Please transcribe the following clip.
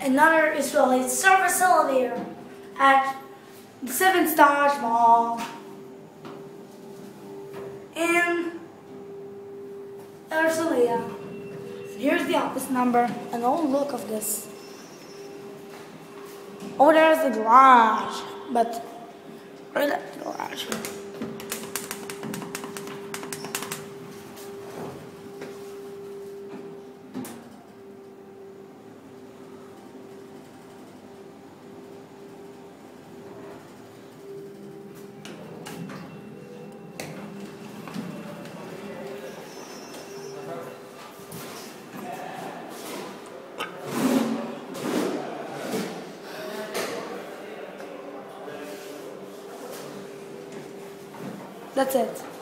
Another Israeli service elevator at the Seven Stars Mall in Herzliya. Here's the office number, And oh look of this. Oh, there's the garage, but where's the garage? That's it.